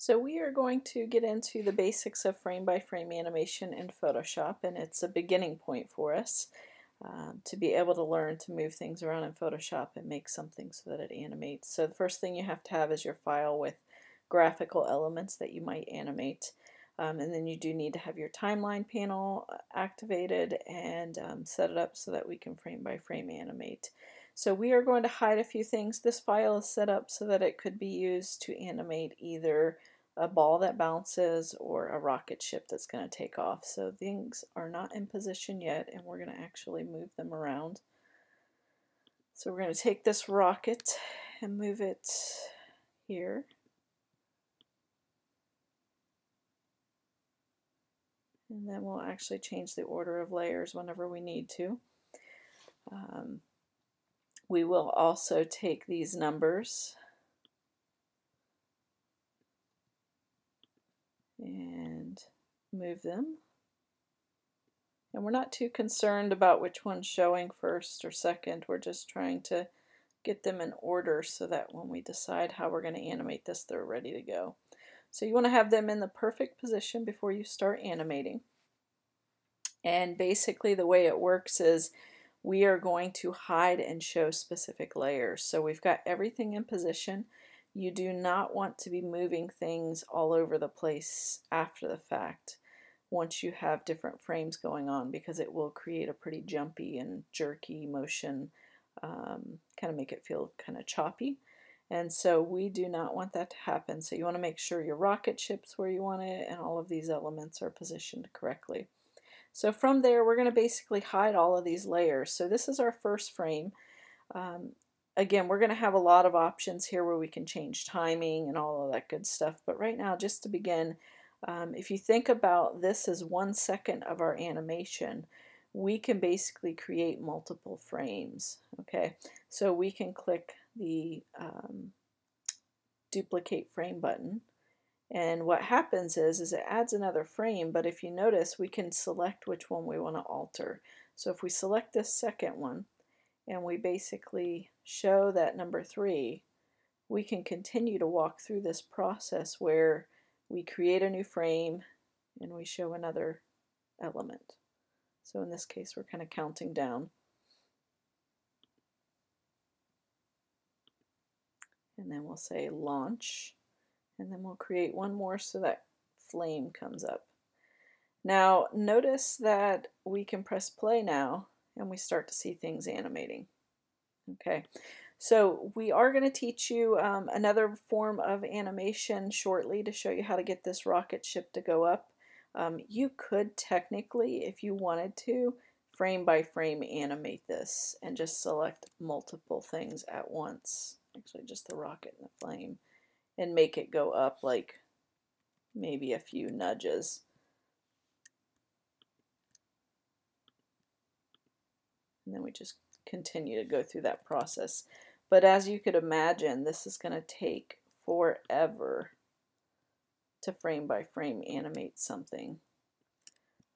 So we are going to get into the basics of frame-by-frame animation in Photoshop, and it's a beginning point for us um, to be able to learn to move things around in Photoshop and make something so that it animates. So the first thing you have to have is your file with graphical elements that you might animate. Um, and then you do need to have your timeline panel uh, activated and um, set it up so that we can frame by frame animate. So we are going to hide a few things. This file is set up so that it could be used to animate either a ball that bounces or a rocket ship that's going to take off. So things are not in position yet and we're going to actually move them around. So we're going to take this rocket and move it here. And then we'll actually change the order of layers whenever we need to. Um, we will also take these numbers and move them. And we're not too concerned about which one's showing first or second. We're just trying to get them in order so that when we decide how we're going to animate this, they're ready to go. So you want to have them in the perfect position before you start animating. And basically the way it works is we are going to hide and show specific layers. So we've got everything in position. You do not want to be moving things all over the place after the fact once you have different frames going on because it will create a pretty jumpy and jerky motion, um, kind of make it feel kind of choppy. And so we do not want that to happen. So you want to make sure your rocket ship's where you want it and all of these elements are positioned correctly. So from there, we're going to basically hide all of these layers. So this is our first frame. Um, again, we're going to have a lot of options here where we can change timing and all of that good stuff. But right now, just to begin, um, if you think about this as one second of our animation, we can basically create multiple frames. Okay, so we can click the um, duplicate frame button and what happens is, is it adds another frame, but if you notice, we can select which one we want to alter. So if we select this second one, and we basically show that number three, we can continue to walk through this process where we create a new frame and we show another element. So in this case, we're kind of counting down. And then we'll say launch and then we'll create one more so that flame comes up. Now notice that we can press play now and we start to see things animating. Okay, so we are going to teach you um, another form of animation shortly to show you how to get this rocket ship to go up. Um, you could technically, if you wanted to, frame by frame animate this and just select multiple things at once. Actually, just the rocket and the flame and make it go up like maybe a few nudges. And then we just continue to go through that process. But as you could imagine, this is going to take forever to frame by frame animate something.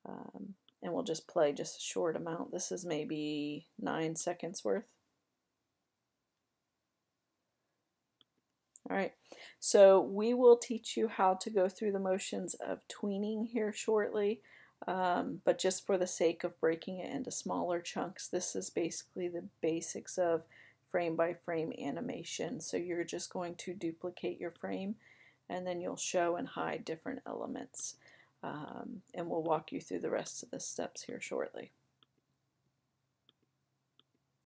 Um, and we'll just play just a short amount. This is maybe nine seconds worth. All right, so we will teach you how to go through the motions of tweening here shortly, um, but just for the sake of breaking it into smaller chunks, this is basically the basics of frame by frame animation. So you're just going to duplicate your frame and then you'll show and hide different elements. Um, and we'll walk you through the rest of the steps here shortly.